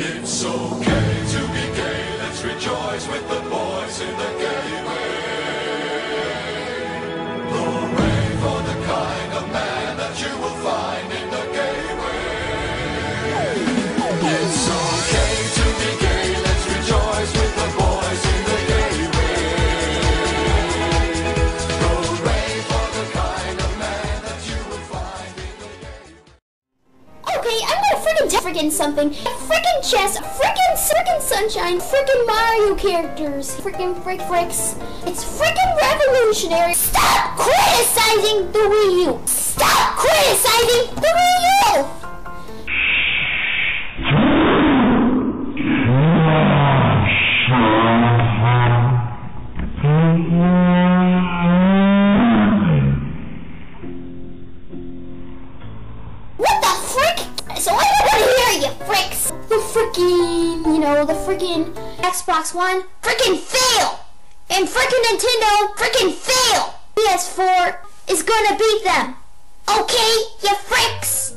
It's okay to be Okay, I'm gonna freaking freaking something. Freaking chess, freaking freaking sunshine, freaking Mario characters, freaking frick fricks. It's freaking revolutionary. Stop criticizing the Wii U. Stop criticizing freaking, you know, the freaking Xbox One, freaking fail. And freaking Nintendo, freaking fail. PS4 is gonna beat them. Okay, you fricks.